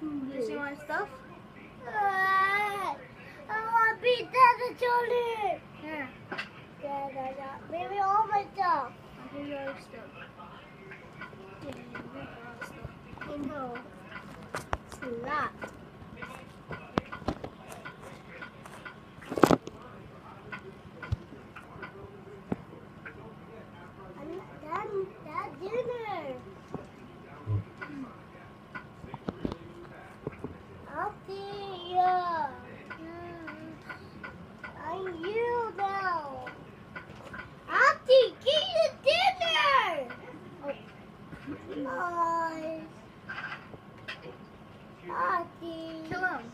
You see my stuff? Uh, I want to be Dada Johnny. Here. Yeah, yeah, yeah. Maybe all my stuff. I'll give you all your stuff. Yeah, yeah, yeah, all your stuff. I know. It's a lot. I'm not done. That dinner. I'll see you. I'm you now. Auntie, get you dinner. Nice. Auntie. Kill him.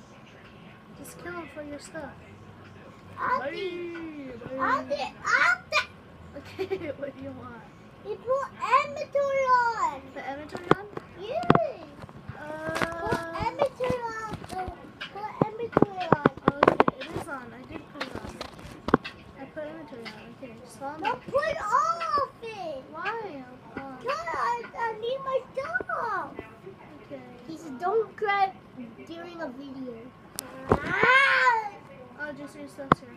Him for your stuff. Auntie. Bye. Auntie. Auntie. Okay, what do you want? You put inventory on. The inventory on? Yes. Put Uh, inventory on. Put inventory on. okay, it is on. I did put it on. I put inventory on. Okay, just follow me. Don't put all of it. Why? Um, God, I, I need my stuff. okay. He said, don't cry during a video. Oh, just your stuff's here.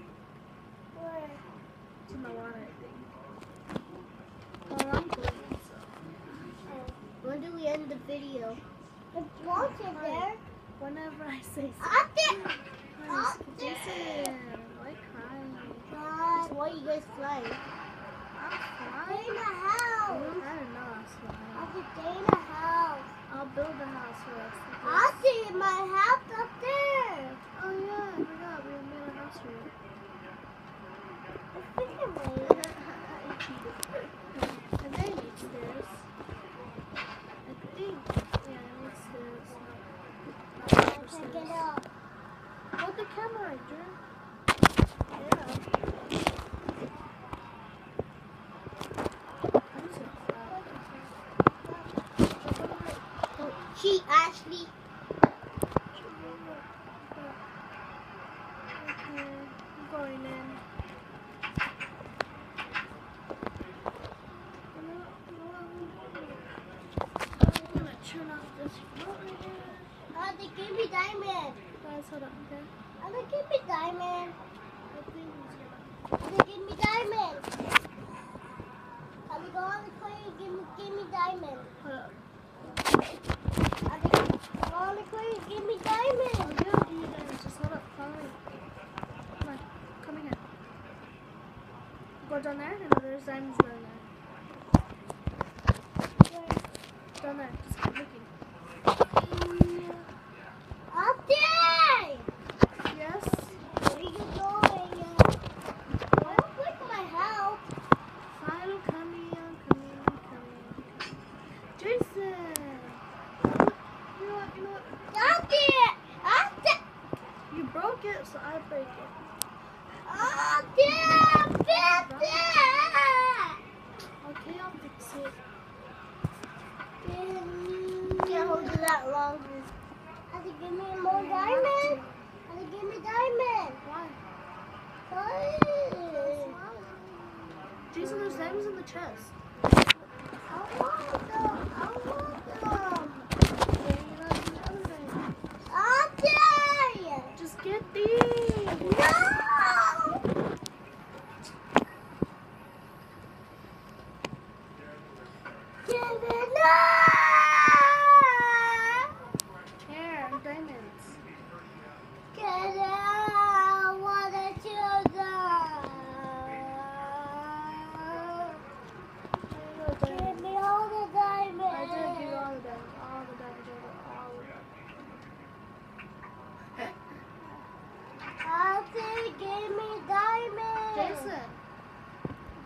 Where? It's in the water, I think. Well, I'm going, so. When do we end the video? It's watching there. Whenever I say something. Jason, why crying? That's why you guys fly. I'm Stay flying. in the I house. don't know I'm flying. Auntie, stay in the house. I'll build a house for us. Auntie, my house up there. Oh yeah, I forgot. We made a house for you. It's freaking I late. cheated. And then need stairs. I think. Yeah, I need stairs. Not for Check it stairs. out. Hold the camera, Drew. Yeah. She actually. Okay, I'm going in. I'm gonna turn off this remote uh, right here. Auntie, give me diamond. Guys, hold on, okay? Uh, Auntie, give me diamond. I think it's gonna- Auntie, give me diamond. Auntie, go on the corner. Give me, give me diamond. Hold up. Auntie, go on the corner. Give me Oh, diamond. yeah, give me that. Just hold up. Follow me. Come on. Come here. Go down there, and there's diamonds down there. Down there. Just keep looking. Yes? Where are you going? Why don't my house? I'm coming, I'm coming, I'm coming. Jason! You know what, you know what? Auntie! Auntie! You broke it, so I break it. Auntie! Fix it! Okay, I'll fix it. Can't hold it that long. Auntie, give me more diamond. Auntie, give me diamond. Why? Jason, there's diamonds in the chest. I want them.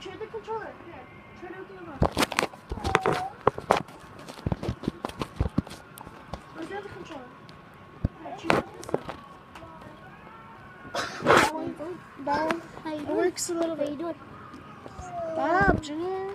Trade the controller. Here, trade it with the one. Where's the other controller? Here, trade this one. Bob, how you It works a little bit. you doing? Bob, Junior.